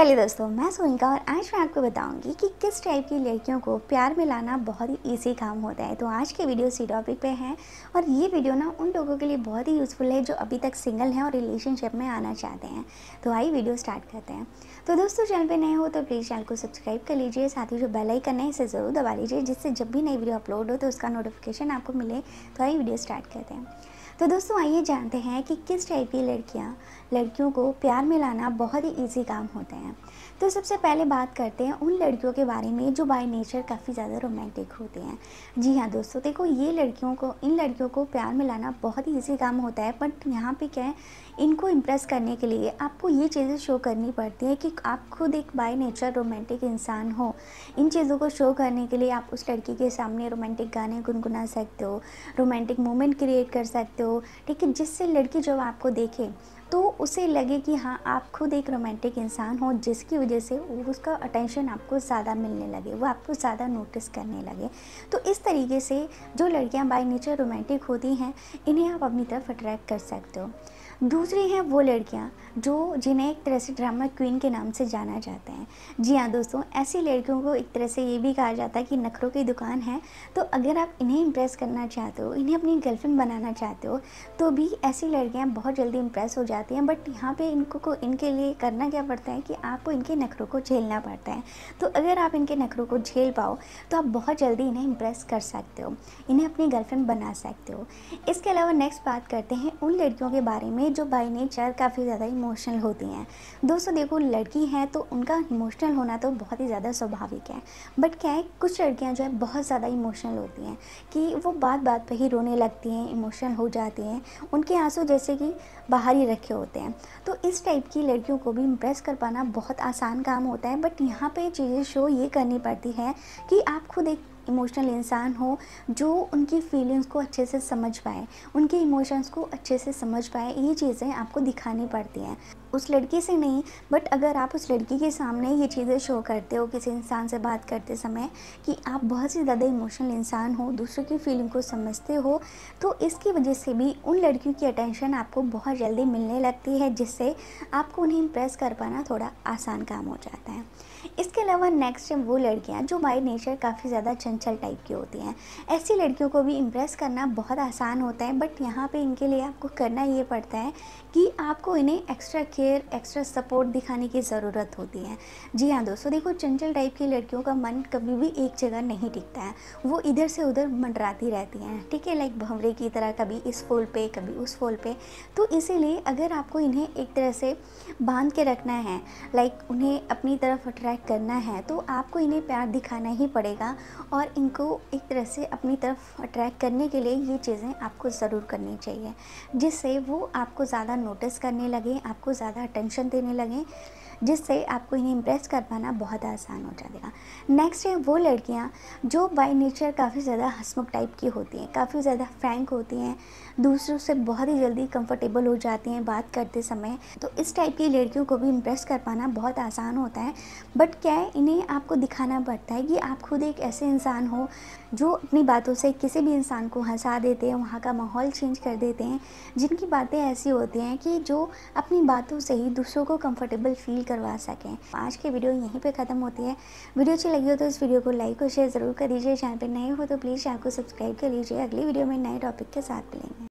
Hello दोस्तों, मैं सोनिका और आज मैं आपको बताऊँगी कि किस टाइप की लड़कियों को प्यार में लाना बहुत ही ईजी काम होता है। तो आज के वीडियो इसी टॉपिक पे है और ये वीडियो ना उन लोगों के लिए बहुत ही यूज़फुल है जो अभी तक सिंगल हैं और रिलेशनशिप में आना चाहते हैं। तो आई वीडियो स्टार्ट करते हैं। तो दोस्तों, चैनल पर नए हो तो प्लीज़ चैनल को सब्सक्राइब कर लीजिए, साथ ही जो बेलाइकन है इसे ज़रूर दबा लीजिए, जिससे जब भी नई वीडियो अपलोड हो तो उसका नोटिफिकेशन आपको मिले। तो आई वीडियो स्टार्ट करते हैं। तो दोस्तों, आइए जानते हैं कि किस टाइप की लड़कियाँ, लड़कियों को प्यार में लाना बहुत ही ईजी काम होते हैं। तो सबसे पहले बात करते हैं उन लड़कियों के बारे में जो बाय नेचर काफ़ी ज़्यादा रोमांटिक होती हैं। जी हाँ दोस्तों, देखो ये लड़कियों को, इन लड़कियों को प्यार में लाना बहुत ही ईजी काम होता है बट यहाँ पे क्या है, इनको इम्प्रेस करने के लिए आपको ये चीज़ें शो करनी पड़ती है कि आप खुद एक बाय नेचर रोमांटिक इंसान हो। इन चीज़ों को शो करने के लिए आप उस लड़की के सामने रोमांटिक गाने गुनगुना सकते हो रोमांटिक मोमेंट क्रिएट कर सकते हो ठीक है जिससे लड़की जब आपको देखे तो उसे लगे कि हाँ आप खुद एक रोमांटिक इंसान हो, जिसकी वजह से उसका अटेंशन आपको ज़्यादा मिलने लगे, वो आपको ज़्यादा नोटिस करने लगे। तो इस तरीके से जो लड़कियाँ बाई नेचर रोमांटिक होती हैं, इन्हें आप अपनी तरफ़ अट्रैक्ट कर सकते हो। दूसरी हैं वो लड़कियाँ, जो जिन्हें एक तरह से ड्रामा क्वीन के नाम से जाना जाता है। जी हाँ दोस्तों, ऐसी लड़कियों को एक तरह से ये भी कहा जाता है कि नखरों की दुकान है तो अगर आप इन्हें इम्प्रेस करना चाहते हो, इन्हें अपनी गर्लफ्रेंड बनाना चाहते हो तो भी ऐसी लड़कियाँ बहुत जल्दी इम्प्रेस हो जाती हैं बट यहाँ पर इनको को, इनके लिए करना क्या पड़ता है कि आपको इनके नखरों को झेलना पड़ता है। तो अगर आप इनके नखरों को झेल पाओ तो आप बहुत जल्दी इन्हें इम्प्रेस कर सकते हो, इन्हें अपनी गर्लफ्रेंड बना सकते हो। इसके अलावा नेक्स्ट बात करते हैं उन लड़कियों के बारे में जो बाई नेचर काफ़ी ज़्यादा इमोशनल होती हैं। दोस्तों, देखो, लड़की हैं तो उनका इमोशनल होना तो बहुत ही ज़्यादा स्वाभाविक है। बट क्या है, कुछ लड़कियाँ जो है बहुत ज़्यादा इमोशनल होती हैं कि वो बात बात पर ही रोने लगती हैं इमोशनल हो जाती हैं। उनके आँसू जैसे कि बाहर ही रखे होते हैं। तो इस टाइप की लड़कियों को भी इम्प्रेस कर पाना बहुत आसान काम होता है। बट यहाँ पर चीज़ें शो ये करनी पड़ती है कि आप खुद एक इमोशनल इंसान हो, जो उनकी फीलिंग्स को अच्छे से समझ पाए, उनके इमोशंस को अच्छे से समझ पाए, ये चीज़ें आपको दिखानी पड़ती हैं। उस लड़की से नहीं बट अगर आप उस लड़की के सामने ये चीज़ें शो करते हो, किसी इंसान से बात करते समय, कि आप बहुत ही ज़्यादा इमोशनल इंसान हो, दूसरों की फीलिंग को समझते हो तो इसकी वजह से भी उन लड़कियों की अटेंशन आपको बहुत जल्दी मिलने लगती है, जिससे आपको उन्हें इम्प्रेस कर पाना थोड़ा आसान काम हो जाता है। इसके अलावा नेक्स्ट है वो लड़कियाँ, जो बाई नेचर काफ़ी ज़्यादा चंचल टाइप की होती हैं। ऐसी लड़कियों को भी इम्प्रेस करना बहुत आसान होता है बट यहाँ पे इनके लिए आपको करना ये पड़ता है कि आपको इन्हें एक्स्ट्रा केयर एक्स्ट्रा सपोर्ट दिखाने की ज़रूरत होती है। जी हाँ दोस्तों, देखो चंचल टाइप की लड़कियों का मन कभी भी एक जगह नहीं टिकता है। वो इधर से उधर मंडराती रहती हैं, ठीक है? लाइक भंवरे की तरह कभी इस फूल पे, कभी उस फूल पे। तो इसीलिए अगर आपको इन्हें एक तरह से बाँध के रखना है लाइक उन्हें अपनी तरफ़ अट्रैक्ट करना है तो आपको इन्हें प्यार दिखाना ही पड़ेगा। और इनको एक तरह से अपनी तरफ़ अट्रैक्ट करने के लिए ये चीज़ें आपको ज़रूर करनी चाहिए, जिससे वो आपको ज़्यादा नोटिस करने लगें, आपको ज़्यादा अटेंशन देने लगे। जिससे आपको इन्हें इम्प्रेस कर पाना बहुत आसान हो जाएगा। नेक्स्ट है वो लड़कियाँ जो बाई नेचर काफ़ी ज़्यादा हसमुख टाइप की होती हैं, काफ़ी ज़्यादा फ्रैंक होती हैं, दूसरों से बहुत ही जल्दी कंफर्टेबल हो जाती हैं बात करते समय। तो इस टाइप की लड़कियों को भी इम्प्रेस कर पाना बहुत आसान होता है। बट क्या है, इन्हें आपको दिखाना पड़ता है कि आप खुद एक ऐसे इंसान हो जो अपनी बातों से किसी भी इंसान को हंसा देते हैं, वहाँ का माहौल चेंज कर देते हैं, जिनकी बातें ऐसी होती हैं कि जो अपनी बातों से ही दूसरों को कंफर्टेबल फील करवा सकें। आज की वीडियो यहीं पे ख़त्म होती है। वीडियो अच्छी लगी हो तो इस वीडियो को लाइक और शेयर ज़रूर कर दीजिए। चैनल पर नए हो तो प्लीज़ चैनल को सब्सक्राइब कर लीजिए। अगली वीडियो में नए टॉपिक के साथ मिलेंगे।